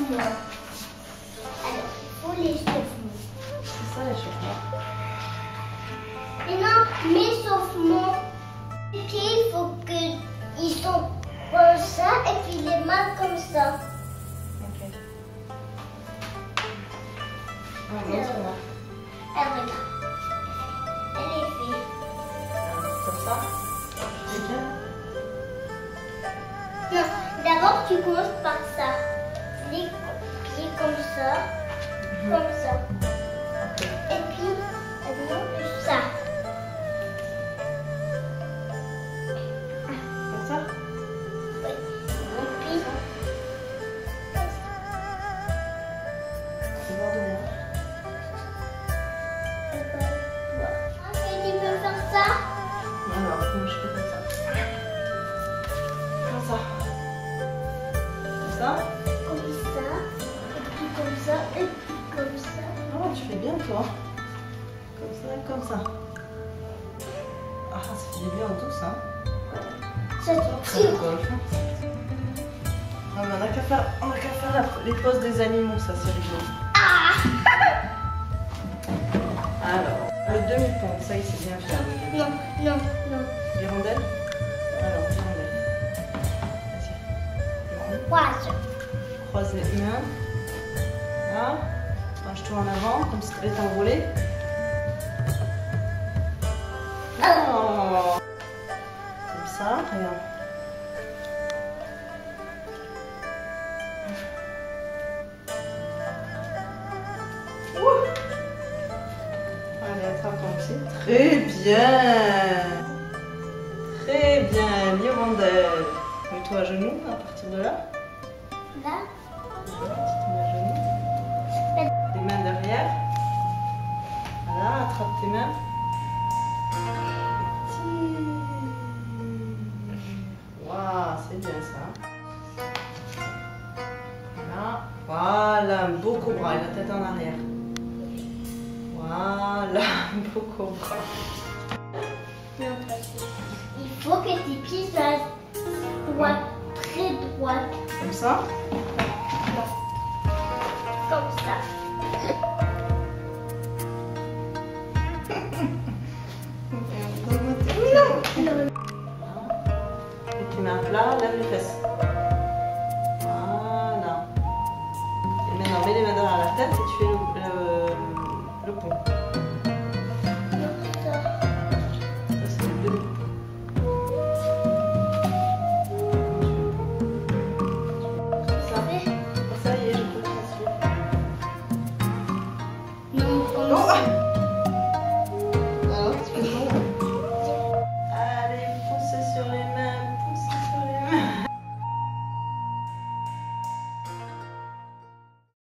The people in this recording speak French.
Alors, il faut l'échauffement. C'est ça l'échauffement. Non, l'échauffement, les pieds, il faut qu'ils sont comme ça et puis les mains comme ça. Ok. Ah, regarde. Elle est faite. Comme ça C'est bien. Non, d'abord tu commences par comme ça, comme ça. Et puis, maintenant, ça. Comme ça Oui. Et puis, C'est bon de. Ah, et tu peux faire ça toi. Comme ça, comme ça. Ah, ça fait du bien en hein. Ça tire. golf. Ah, mais on n'a qu'à faire, on a qu'à faire la- les poses des animaux, ça c'est rigolo. Ah Alors, le demi-pont, ça il sait bien faire. le Non, non, non. L'hirondelle Alors, l'hirondelle. Vas-y. Croise. Croise les mains. Là. Penche-toi en avant, comme si tu allais t'envoler. Oh. Comme ça, regarde. Ouh. Allez, attrape ton pied. Très bien. Très bien, l'hirondelle. Mets-toi à genoux à partir de là. Là, tes mains. Waouh, c'est bien ça. Voilà. Voilà, un beau cobra et la tête en arrière. Voilà, un beau cobra. il faut que tes pieds soient très droits. Comme ça. Comme Mets un plat, lève les fesses. Voilà. Et maintenant, mets les mains derrière la tête et tu fais